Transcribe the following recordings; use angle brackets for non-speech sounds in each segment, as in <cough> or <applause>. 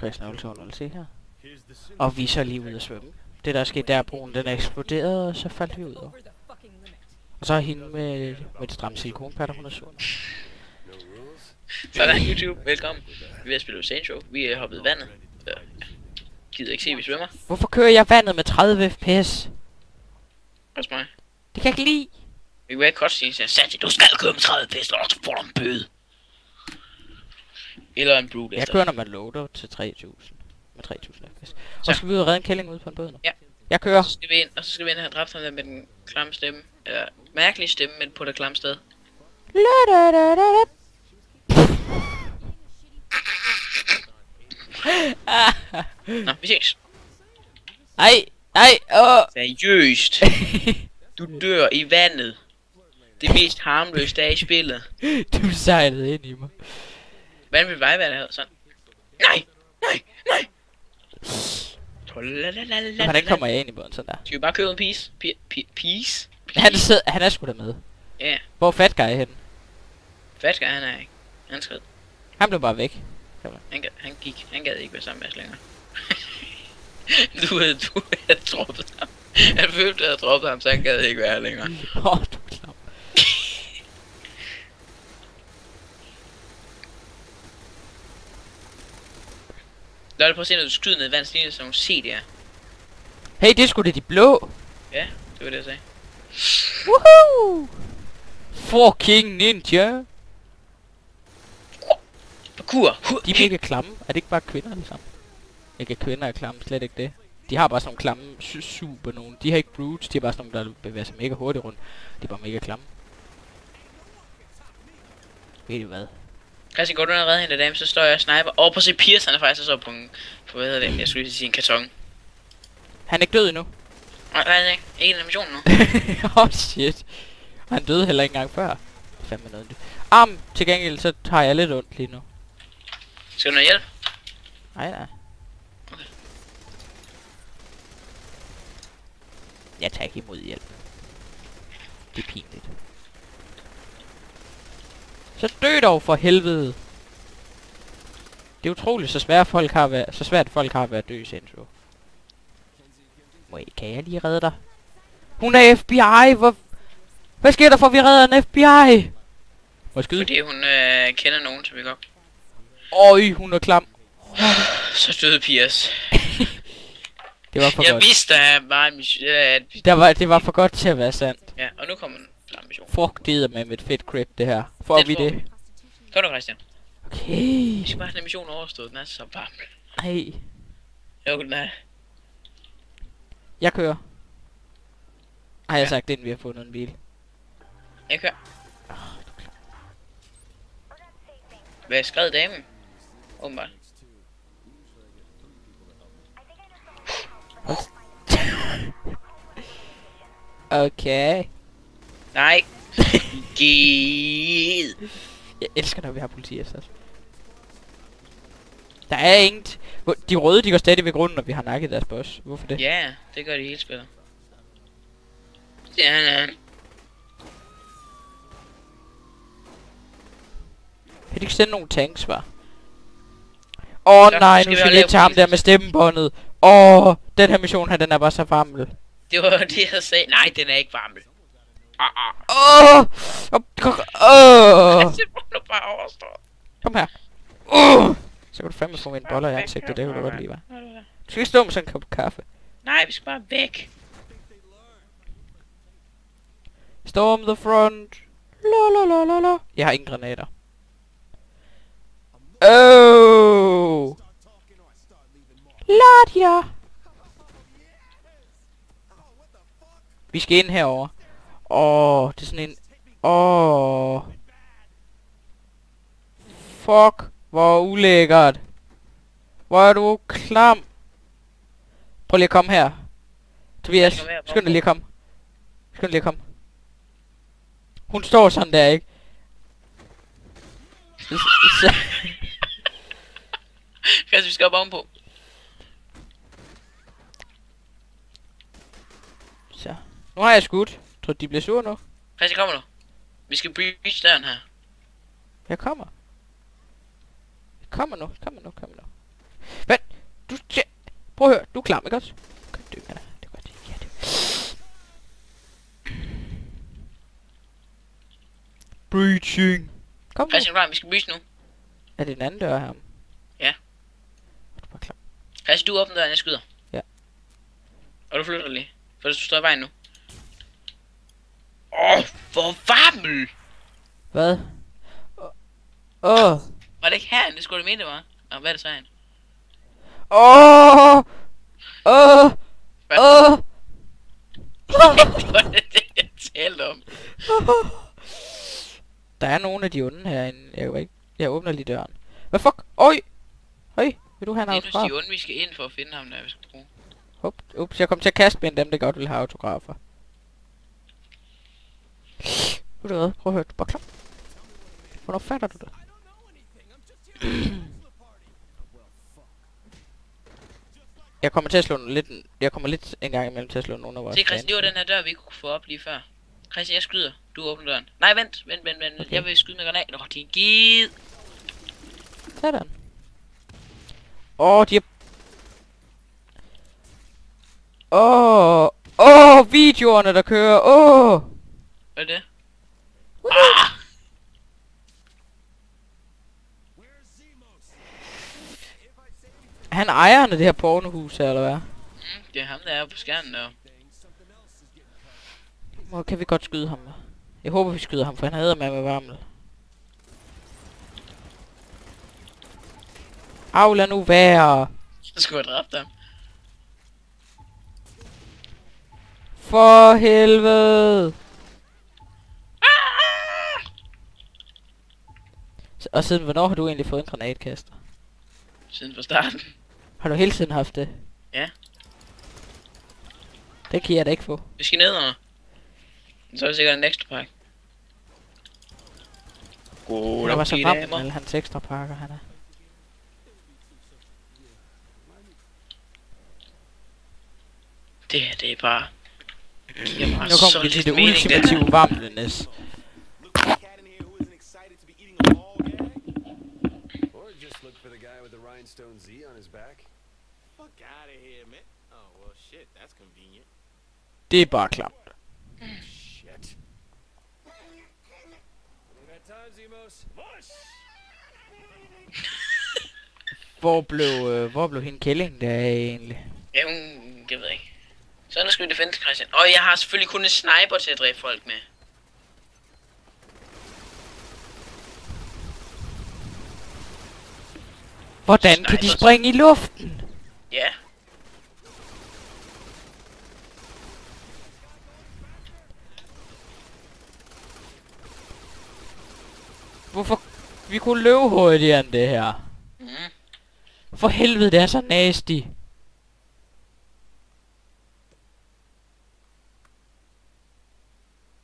Christian Olsson se her. Og vi er så lige ude at svømme. Det der er sket der, er broen den er eksploderet, og så faldt vi ud over. Og så er hende med, med de stramme silikonpatter, hun er sur. Sådan YouTube, velkommen. Vi er ved at spille Saints Row. Vi er hoppet i vandet. Så gider ikke se, at vi svømmer. Hvorfor kører jeg vandet med 30 fps? Også mig. Det kan jeg ikke lide. Vi kan være cutscenes, jeg sagde du skal køre med 30 pist, og så får du en bøde. Eller en brute Jeg kører, når man loader til 3000. Med 3000 fps. Så. Og skal vi ud og redde en kælling ude på en båd nu? Ja. Jeg kører. Så skal vi ind, og så skal vi ind og have dræbt ham der med den klamme stemme. Eller mærkelige stemme, men på det klamme sted. La-da-da-da-da. <laughs> Nå, vi ses. Ej, ej, åh. Seriøst. <laughs> Du dør i vandet. Det mest harmløse der er i spillet. du sejlede ind i mig. Hvordan vil vejværet have sådan? Nej, nej, nej. Hvordan kommer jeg ind i båden sådan der? Skal vi bare købe en piece? Pi- pi- Piece? Han, sid, han er sgu da med. Ja, Hvor er Fat Guy henne? fat skal han er ikke. Han skred. Han blev bare væk. Han, gad, han gik. Han gad ikke være sammen med os længere. <laughs> du havde, du havde droppet ham. Han følte, at jeg havde droppet ham, så han gad ikke være her længere. Åh, oh, du er klam. Lad prøv at se, når du skyder ned i vandet, ligner det sådan nogle CD'er. Hey, det sgu da de blå. Ja, det var det, jeg sagde. Woohoo! Fucking ninja. Parkour! De er mega klamme. Er det ikke bare kvinder sammen? Ikke kvinder er klamme, slet ikke det. De har bare sådan nogle klamme su- super nogen. De har ikke brutes, de er bare sådan nogle, der bevæger sig mega hurtigt rundt. De er bare mega klamme. Ved I hvad? Christian, går du ned og redder hende dame, så står jeg og sniper. Og prøv at se, Piers, han er faktisk også på en... På hvad hedder det? Jeg skulle lige sige en karton. Han er ikke død endnu. Nej, nej, nej. Ikke en animation nu. <laughs> oh shit. Han døde heller ikke engang før. Fandme noget nyt. Am, til gengæld så har jeg lidt ondt lige nu. Skal du noget hjælp? Nej, nej. Okay. Jeg tager ikke imod hjælp. Det er pinligt. Så dø dog for helvede. Det er utroligt, så svært folk har været, så svært folk har været at dø i Sensro. Wait, kan jeg lige redde dig? Hun er FBI, hvor... Hvad sker der for, at vi redder en FBI? Må jeg skyde? Fordi hun øh, kender nogen, som vi godt... Øj, hun er klam. Så døde Piers. <laughs> Det var for Jeg godt. vidste, at var en mission... At... Det var, det var for godt til at være sandt. Ja, og nu kommer en klar mission. Fuck, det er med et fedt crit, det her. Får Det vi det? vi. Kom nu, Christian. Okay. Vi skal bare have den mission overstået. Den er så varm. Ej. Jo, den er... Jeg kører. Har jeg Ja. sagt, inden vi har fundet en bil? Jeg kører. Hvad er skrevet damen? Åbenbart. <laughs> Okay. Nej. <laughs> Gid. Jeg elsker, når vi har politi efter os. Der er. Hvor- De røde, de går stadig ved grunden, når vi har nakket deres boss. Hvorfor det? Ja, det gør de hele spillet. Ja, ja. Kan de ikke sende nogle tanks, var? Åh oh, nej, nu skal vi til ham der med stemmebåndet. Åh, oh, den her mission her, den er bare så varmel. Det var <laughs> det, jeg sagde. Nej, den er ikke varm. Åh! Åh! Må bare overstå. Kom her. Uh! Så kan du fandme få min boller i ansigtet, det kunne du godt lide, hva'? Du skal ikke stå med sådan en kop kaffe. Nej, vi skal bare væk. Storm the front. La la la la la. Jeg har ingen granater. Oh! Ladia! Vi skal ind herover. Åh, oh, det er sådan en... Åh... Oh. Fuck, hvor ulækkert. Hvor er du klam. Prøv lige at komme her. Tobias, skynd dig lige at komme. Skynd dig lige at komme. Hun står sådan der, ikke? <laughs> Først, vi skal op ovenpå. så. Nu har jeg skudt. Tror du, de bliver sure nu? Christian, kommer nu. Vi skal breach døren her. Jeg kommer. Kom nu, kom nu, kom nu. Hvad? Du... tja- Prøv at høre, du er klar, ikke også? Kan du dø, Anna? Det er godt. Ja, det Breaching. Kom nu. Christian, vi skal byse nu. Er det den anden dør her? Ja. Du bare klar? Christian, du åbner døren, jeg skyder. Ja. Og du flytter lige. For du står i vejen nu. Åh, oh, hvor varmel! Hvad? Åh. Oh. Var det ikke herinde, det skulle du mene, det var? Og hvad er det så herinde? Åh. Åh. Hvad? Åh. <laughs> det var det, jeg talte om. Der er nogle af de onde herinde. Jeg, ikke... jeg åbner lige døren. Hvad fuck? Øj! Høj! Vil du have en Det er nu autograf? de onde, vi skal ind for at finde ham, der vi skal bruge. Up, ups, jeg kom til at kaste med en dem, der godt vil have autografer. Ved du hvad? Prøv at høre, du bare klar. Hvornår fatter du det? jeg kommer til at slå n- lidt, jeg kommer lidt en gang imellem til at slå nogle af vores Se, Christian, det var den her dør, vi kunne få op lige før. Christian, jeg skyder. Du åbner døren. Nej, vent, vent, vent, vent. Okay. Jeg vil skyde med granat. Åh, din gid. Sådan. Åh, oh, de er... Åh, oh, åh, oh, videoerne, der kører, åh! Oh. Hvad er det? Ah! Han ejer det her pornohus her, eller hvad? Mm, det er ham, der er på skærmen der. Hvor kan vi godt skyde ham? Jeg håber, vi skyder ham, for han hader med med varmel. Au, lad nu være. Så skulle jeg dræbe dem. For helvede. Ah! S- Og siden hvornår har du egentlig fået en granatkaster? Siden fra starten. Har du hele tiden haft det? Ja. Det kan jeg da ikke få. Vi skal ned under. Så er det sikkert en ekstra pakke. God Jeg var så ramt med hans ekstra pakker, han er. Det her, det er bare... giver bare Nu så kommer vi til det ultimative varmlenes. Rhinestone Z on his back. Fuck out of here, man. Oh, well, shit, that's convenient. Det er bare klamt. Shit. Hvor blev, øh, hvor blev hende kælling der egentlig? Ja, hun... Jeg ved ikke. Så nu skal vi defende Christian. Og jeg har selvfølgelig kun en sniper til at dræbe folk med. Hvordan kan de Snipers. springe i luften? Ja. Hvorfor? Vi kunne løbe hurtigere end det her. Mm. For helvede, det er så nasty.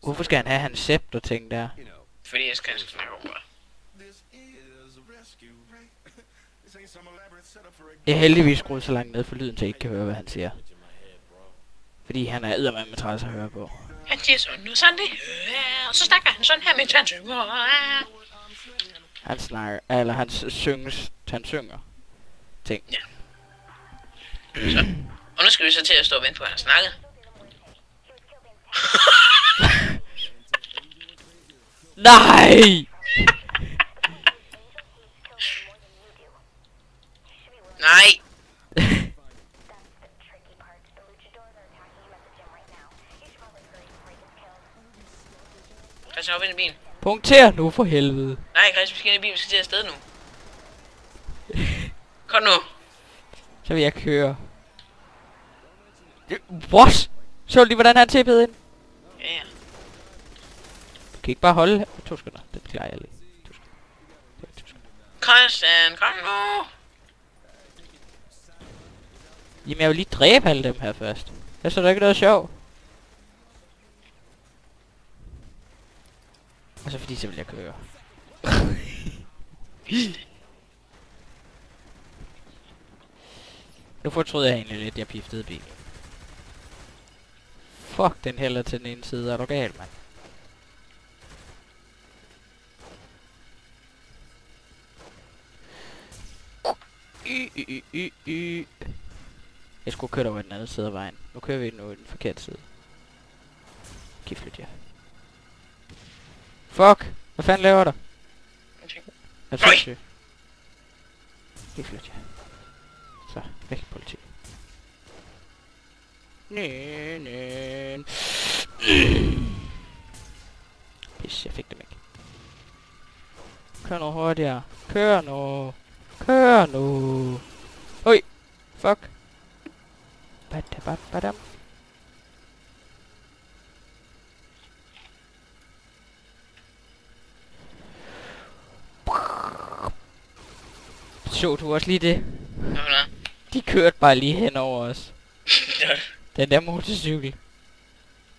Hvorfor skal han have hans scepter ting der? Fordi jeg skal snakke over. Jeg er heldigvis skruet så langt ned for lyden, så jeg ikke kan høre, hvad han siger. Fordi han er eddermand med træls at høre på. Han siger sådan, nu sådan det og så snakker han sådan her, mens han synger. Han snakker, eller han synges, han synger ting. Og nu skal vi så til at stå og vente på, at han snakker. <laughs> Nej! Christian, hop ind i bilen. Punkter nu for helvede. Nej, Christian, vi skal ind i bilen, vi skal til afsted nu. Kom nu. Så vil jeg køre. What? Så du lige, hvordan han tippede ind? Ja, ja. Du kan ikke bare holde her. To sekunder. Det klarer jeg lige. To sekunder. Det er to sekunder. Christian, kom nu. Jamen, jeg vil lige dræbe alle dem her først. Ellers er der ikke noget sjov. Og så fordi, så vil jeg køre. <laughs> nu fortrød jeg egentlig lidt, jeg piftede bil. Fuck, den hælder til den ene side. Er du gal, mand? y, y, y. Jeg skulle køre over den anden side af vejen. Nu kører vi nu i den forkerte side. Giv flyt jer. Fuck! Hvad fanden laver du? Okay. Er du Øj! sindssyg? Giv flyt jer. Så, væk politi. Næ, næ. Pis, jeg fik dem ikke. Kør nu hurtigere. Kør nu. Kør nu. Oj. Fuck. Badabadam. Så du også lige det? For noget? De kørte bare lige hen over os. <laughs> Ja. Den der motorcykel.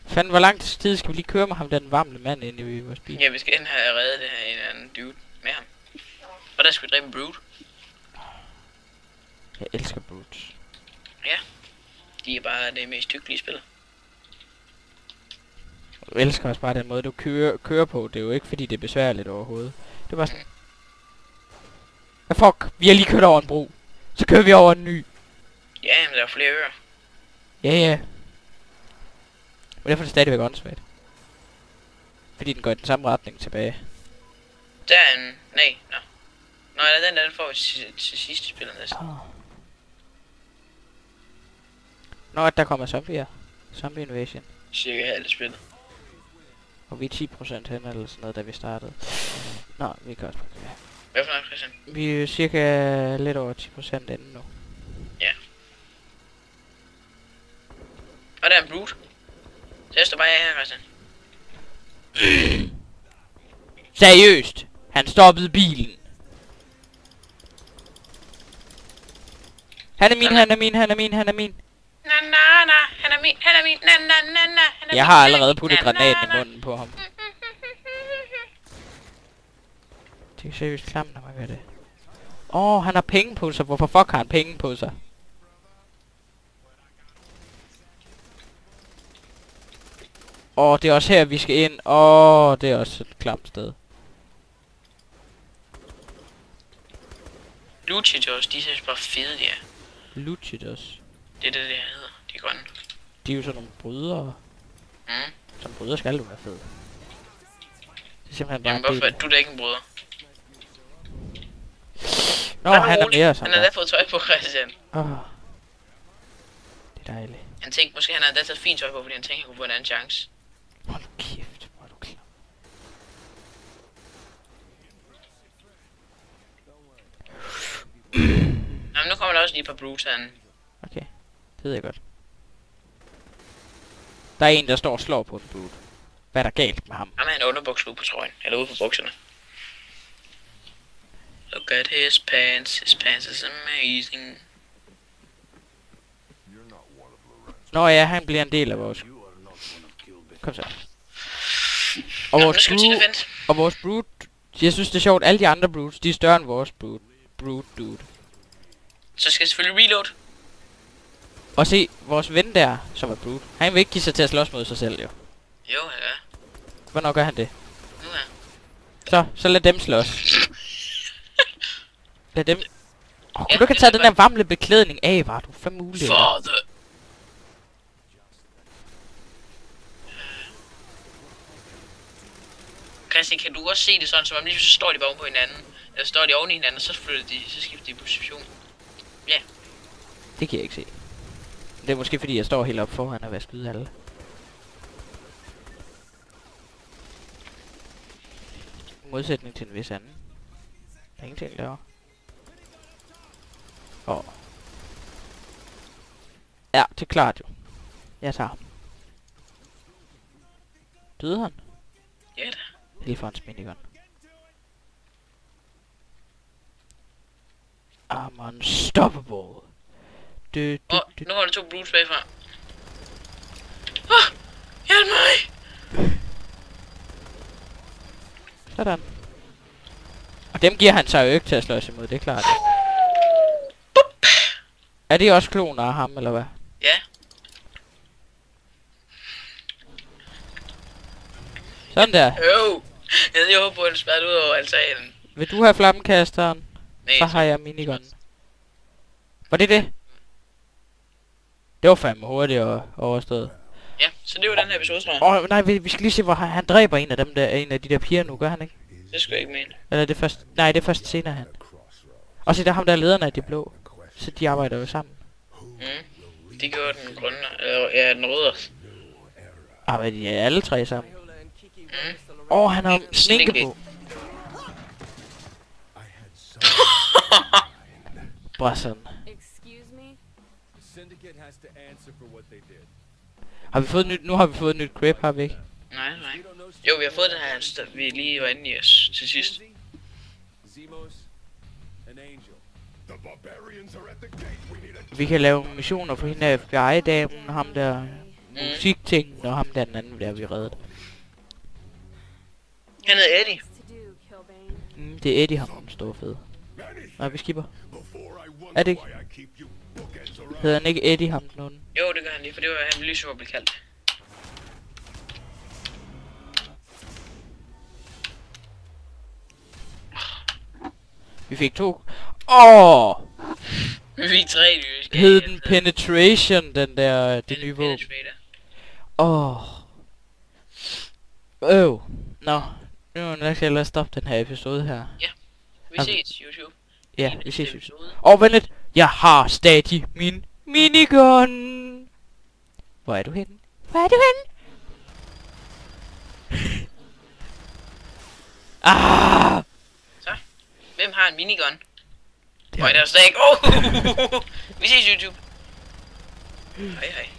Fanden, hvor lang tid skal vi lige køre med ham, den varme mand, inde i vores bil? Ja, vi skal ind have reddet det her en eller anden dude med ham. Og der skal vi dræbe en brute. Jeg elsker Brutes. De er bare det mest hyggelige spil. Jeg elsker også bare den måde, du kører, kører på. Det er jo ikke, fordi det er besværligt overhovedet. Det var sådan... Ja, fuck, vi har lige kørt over en bro. Så kører vi over en ny. Ja, men der er flere øer. Ja, ja. Men derfor er det stadigvæk åndssvagt. Fordi den går i den samme retning tilbage. Der er en... Nej, nå. Ja, den der, den får vi til, til sidst i spillet næsten. Oh. Nå, at der kommer zombier. Zombie invasion. Cirka halvt spillet. Og vi er 10% hen eller sådan noget, da vi startede. Nå, vi kan også køre. Hvad for noget, Christian? Vi er cirka lidt over 10% inde nu. Og der er en brute. Står bare her, Christian. Seriøst! Han stoppede bilen. Han er min, han er min, han er min, han er min. Na na na, han er min, han er min, na na na na, han er Jeg har er allerede puttet na, na, granaten na. i munden på ham. Det er seriøst klamt, når man gør det. Åh, oh, han har penge på sig. Hvorfor fuck har han penge på sig? Åh, oh, det er også her, vi skal ind. Åh, oh, det er også et klamt sted. Luchadors, de ser bare fede, de er. Lucidos. Det er det, det hedder. De er grønne. De er jo sådan nogle brydere. Mm. Som bryder skal du være fed. Det er simpelthen bare Jamen, en hvorfor er du da ikke en bruder? Nå, nu han er mere sådan Han har da fået tøj på, Christian. Åh. Det er dejligt. Han tænkte, måske han havde da taget fint tøj på, fordi han tænkte, han kunne få en anden chance. Hold kæft, hvor er du klam. Nå, men nu kommer der også lige et par brutes herinde. Okay, det ved jeg godt. Der er en, der står og slår på en brute. Hvad er der galt med ham? Han har en underbuks ude på trøjen. Eller ude på bukserne. At his pants. His pants is amazing. Nå ja, han bliver en del af vores... Kom så. Og Nå, vores og vores brute... Jeg synes, det er sjovt. Alle de andre brutes, de er større end vores brute. Brute dude. Så skal jeg selvfølgelig reload. Og se, vores ven der, som er brute. Han vil ikke give sig til at slås mod sig selv, jo. Jo, ja. Hvornår gør han det? Nu er Så, så lad dem slås. <laughs> Lad dem... Oh, Ja, kunne du ikke taget er den der varmle beklædning af, var du fem muligt? Father. Christian, kan du også se det sådan, som om lige så står de bare oven på hinanden? Eller står de oven i hinanden, og så flytter de, så skifter de position. Det kan jeg ikke se. Det er måske fordi, jeg står helt op foran og vil skyde alle. Modsætning til en vis anden. Der er ingenting derovre. Åh. Ja, det er klart jo. Jeg tager. Døde han? Ja da. Lige for hans minigun. I'm unstoppable. Du, du, Åh, du. nu kommer der to brutes bagfra. Åh, hjælp mig! Sådan. Og dem giver han sig jo ikke til at slås imod, det er klart. Er det også kloner af ham, eller hvad? Ja, Sådan der. øv. Jeg havde lige håbet på, at den smadrede ud over altanen. Vil du have flammekasteren? Nej, Så har jeg minigun. Var det det? Det var fandme hurtigt og overstået. Ja, så det var den her episode, tror jeg. Åh, oh, nej, vi, vi skal lige se, hvor han, han dræber en af dem der, en af de der piger nu, gør han ikke? Det skulle jeg ikke mene. Eller er det først, nej, det er først senere han. Og så der er ham der er lederen af de blå. Så de arbejder jo sammen. Mm. De gjorde den grønne, eller ja, den røde. Arbejder de alle tre sammen? Mm. Åh, oh, han har sminke Sminke. på. Bare sådan. <laughs> Excuse me? The Syndicate has to answer for what they did. Har vi fået et nyt, nu har vi fået et nyt grip, har vi ikke? Nej, nej. Jo, vi har fået den her, vi lige var inde i os til sidst. Zemos, Vi kan lave missioner for hende af FBI-damen, ham der musikting, og ham der den anden, der vi reddet. Han hedder Eddie. Mm, det er Eddie, ham den store fede. Nej, vi skipper. Er det ikke? Hedder han ikke Eddie, ham den onde? Jo, det gør han lige, for det var han lige så blev kaldt. Vi fik to. Åh! Oh, Vi tre nye. hed jeg den. Penetration, den der, det nye våben. Åh. Øv. Nå, nu er nok til at stoppe den her episode her. Vi Altså- ses, YouTube. Ja, vi ses. episode. Åh, vent lidt. Jeg har stadig min minigun. Hvor er du henne? Hvor er du henne? <laughs> ah! Hvem har en minigun? Det Øj, har der er stadig. Oh! Vi ses, YouTube. Hej, hej.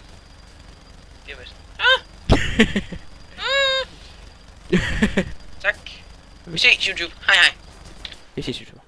Det er bedst. Ah! Ah! <laughs> Tak. Vi ses, YouTube. Hej, hej. Vi ses, YouTube.